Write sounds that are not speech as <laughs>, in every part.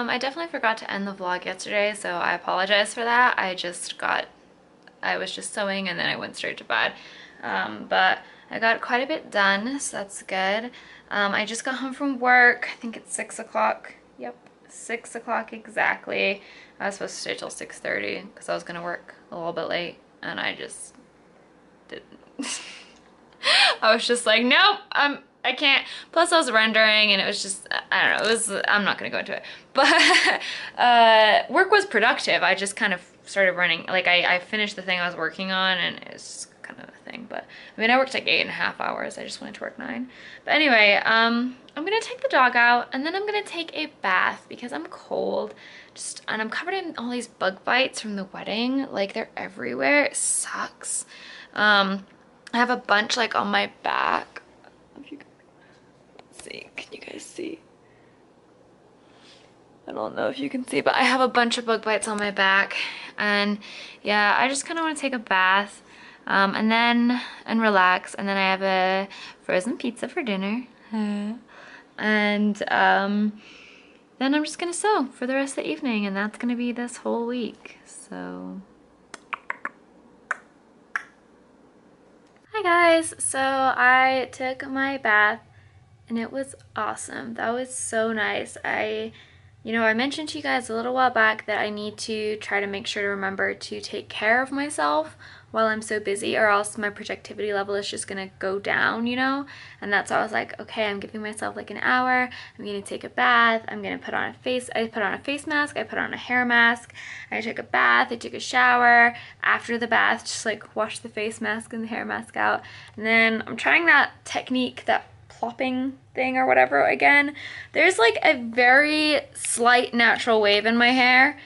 Um, I definitely forgot to end the vlog yesterday, so I apologize for that. I just got, I was just sewing and then I went straight to bed. Um, but I got quite a bit done, so that's good. Um, I just got home from work. I think it's 6 o'clock. Yep, 6 o'clock exactly. I was supposed to stay till 6.30 because I was going to work a little bit late and I just didn't. <laughs> I was just like, nope, I'm, I can't. Plus I was rendering and it was just, I don't know, it was, I'm not gonna go into it. <laughs> But uh, work was productive. I just kind of started running, like I, I finished the thing I was working on and it's kind of a thing. But I mean, I worked like eight and a half hours. I just wanted to work nine. But anyway, um, I'm gonna take the dog out and then I'm gonna take a bath because I'm cold. Just, and I'm covered in all these bug bites from the wedding. Like they're everywhere. It sucks. Um, I have a bunch like on my back. If you see, can you guys see? I don't know if you can see, but I have a bunch of bug bites on my back. And yeah, I just kind of want to take a bath um, and then, and relax. And then I have a frozen pizza for dinner. and um, then I'm just going to sew for the rest of the evening. And that's going to be this whole week. So Hi guys, so I took my bath and it was awesome. That was so nice. I, you know, I mentioned to you guys a little while back that I need to try to make sure to remember to take care of myself while I'm so busy or else my productivity level is just gonna go down, you know? And that's why I was like, okay, I'm giving myself like an hour, I'm gonna take a bath, I'm gonna put on a face, I put on a face mask, I put on a hair mask, I took a bath, I took a shower, after the bath, just like wash the face mask and the hair mask out. And then I'm trying that technique, that plopping thing or whatever again. There's like a very slight natural wave in my hair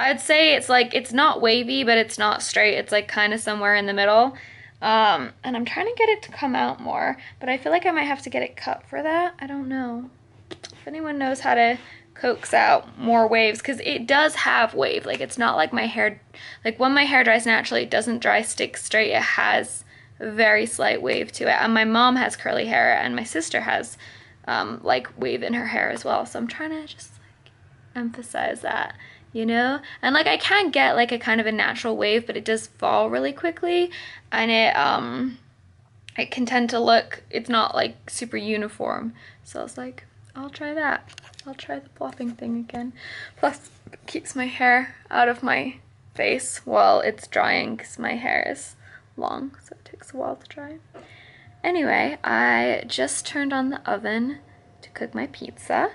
I'd say it's like, it's not wavy, but it's not straight. It's like kind of somewhere in the middle. Um, and I'm trying to get it to come out more, but I feel like I might have to get it cut for that. I don't know. If anyone knows how to coax out more waves, because it does have wave. Like it's not like my hair, like when my hair dries naturally, it doesn't dry stick straight. It has very slight wave to it. And my mom has curly hair and my sister has um, like wave in her hair as well. So I'm trying to just like emphasize that you know? And like I can get like a kind of a natural wave, but it does fall really quickly and it um it can tend to look it's not like super uniform. So I was like, I'll try that. I'll try the plopping thing again. Plus keeps my hair out of my face while it's drying because my hair is long, so it takes a while to dry. Anyway, I just turned on the oven to cook my pizza.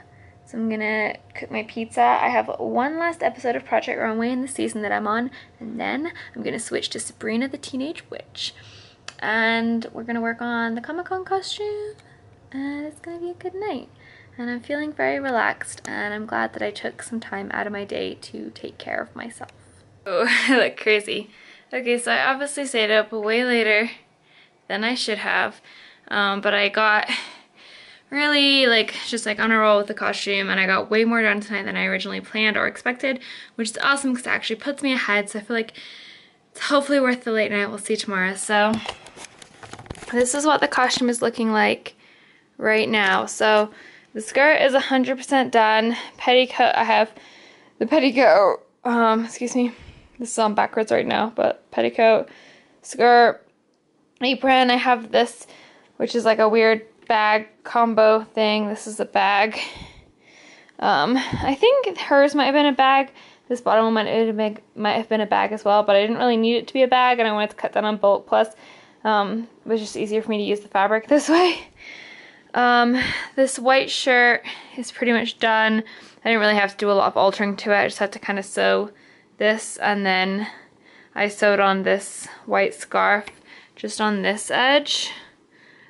So I'm gonna cook my pizza. I have one last episode of Project Runway in the season that I'm on, and then I'm gonna switch to Sabrina the Teenage Witch. And we're gonna work on the Comic Con costume, and it's gonna be a good night. And I'm feeling very relaxed, and I'm glad that I took some time out of my day to take care of myself. <laughs> Oh, I look crazy. Okay, so I obviously stayed up way later than I should have, um, but I got really like just like on a roll with the costume and I got way more done tonight than I originally planned or expected which is awesome because it actually puts me ahead so I feel like it's hopefully worth the late night. We'll see tomorrow. So this is what the costume is looking like right now. So the skirt is 100% done. Petticoat I have the petticoat um excuse me this is on backwards right now but petticoat skirt apron I have this which is like a weird bag combo thing. This is a bag. Um, I think hers might have been a bag. This bottom one might have, been, might have been a bag as well, but I didn't really need it to be a bag, and I wanted to cut that on bulk. Plus, um, it was just easier for me to use the fabric <laughs> this way. Um, this white shirt is pretty much done. I didn't really have to do a lot of altering to it. I just had to kind of sew this, and then I sewed on this white scarf just on this edge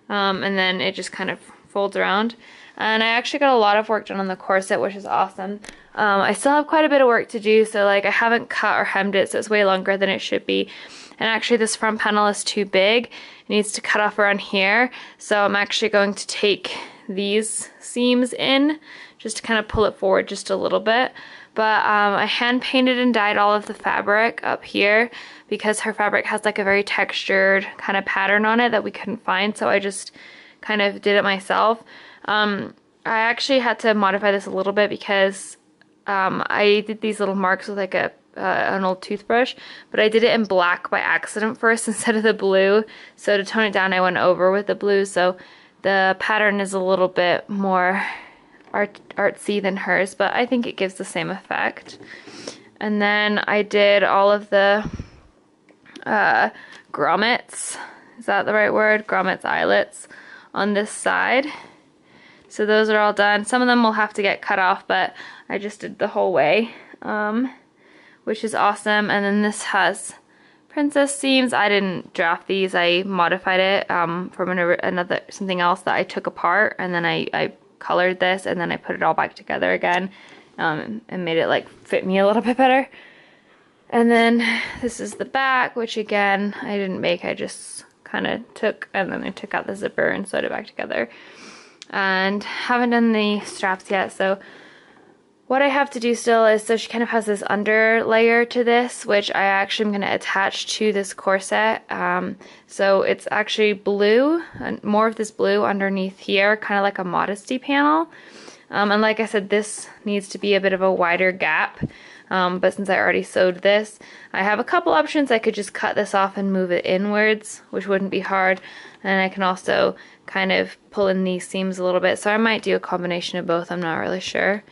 um, and then it just kind of folds around. And I actually got a lot of work done on the corset, which is awesome. Um, I still have quite a bit of work to do, so like I haven't cut or hemmed it, so it's way longer than it should be. And actually this front panel is too big. It needs to cut off around here. So I'm actually going to take these seams in just to kind of pull it forward just a little bit. But um, I hand painted and dyed all of the fabric up here because her fabric has like a very textured kind of pattern on it that we couldn't find. So I just kind of did it myself. Um, I actually had to modify this a little bit because um, I did these little marks with like a uh, an old toothbrush, but I did it in black by accident first <laughs> instead of the blue. So to tone it down, I went over with the blue. So the pattern is a little bit more art artsy than hers, but I think it gives the same effect. And then I did all of the uh, grommets. Is that the right word? Grommets eyelets on this side. So those are all done. Some of them will have to get cut off, but I just did the whole way, um, which is awesome. And then this has princess seams. I didn't draft these. I modified it um, from an, another something else that I took apart, and then I, I colored this, and then I put it all back together again, um, and made it like fit me a little bit better. And then this is the back, which again I didn't make. I just kind of took, and then I took out the zipper and sewed it back together. And haven't done the straps yet, so what I have to do still is, so she kind of has this under layer to this, which I actually am going to attach to this corset. Um, so it's actually blue, and more of this blue underneath here, kind of like a modesty panel. Um, and like I said, this needs to be a bit of a wider gap. Um, but since I already sewed this, I have a couple options. I could just cut this off and move it inwards, which wouldn't be hard. And I can also kind of pull in these seams a little bit. So I might do a combination of both. I'm not really sure.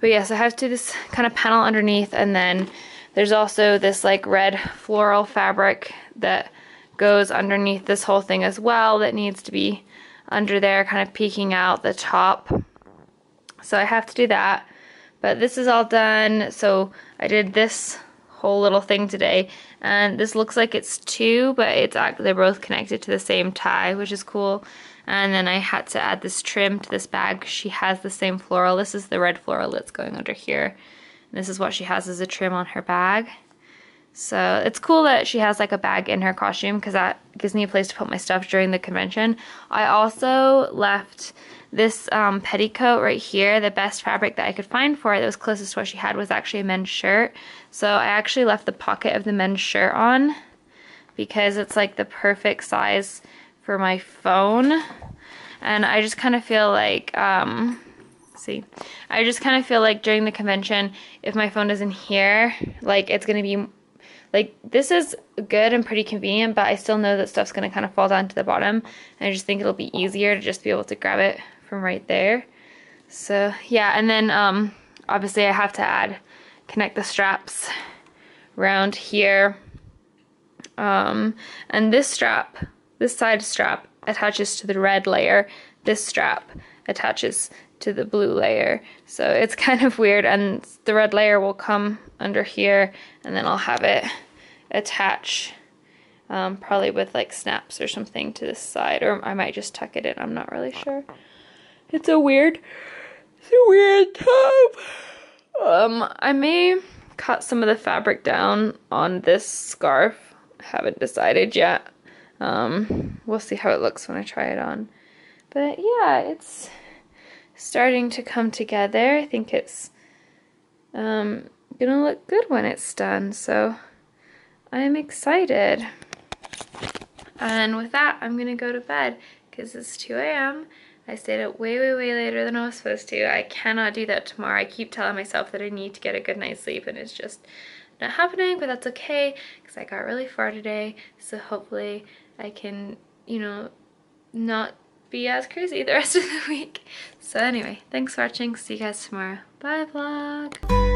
But yes, I have to do this kind of panel underneath and then there's also this like red floral fabric that goes underneath this whole thing as well that needs to be under there kind of peeking out the top. So I have to do that. But this is all done. So I did this whole little thing today and this looks like it's two but it's they're both connected to the same tie which is cool and then I had to add this trim to this bag. She has the same floral. This is the red floral that's going under here. And this is what she has as a trim on her bag. So it's cool that she has like a bag in her costume because that gives me a place to put my stuff during the convention. I also left this um, petticoat right here, the best fabric that I could find for it that was closest to what she had was actually a men's shirt. So I actually left the pocket of the men's shirt on because it's like the perfect size for my phone. And I just kind of feel like, um, see, I just kind of feel like during the convention, if my phone isn't here, like it's going to be, like this is good and pretty convenient, but I still know that stuff's going to kind of fall down to the bottom. And I just think it'll be easier to just be able to grab it from right there. So yeah, and then um, obviously I have to add, connect the straps around here. Um, and this strap this side strap attaches to the red layer. This strap attaches to the blue layer. So it's <laughs> kind of weird and the red layer will come under here and then I'll have it attach um, probably with like snaps or something to this side or I might just tuck it in. I'm not really sure. It's a weird, it's a weird top. Um, I may cut some of the fabric down on this scarf. Haven't decided yet. Um, we'll see how it looks when I try it on. But yeah, it's starting to come together. I think it's um, gonna look good when it's done, so I'm excited. And with that, I'm gonna go to bed because it's 2 a.m. I stayed up way, way, way later than I was supposed to. I cannot do that tomorrow. I keep telling myself that I need to get a good night's sleep and it's just not happening, but that's okay because I got really far today. So hopefully I can, you know, not be as crazy <laughs> the rest of the week. So anyway, thanks for watching. See you guys tomorrow. Bye vlog.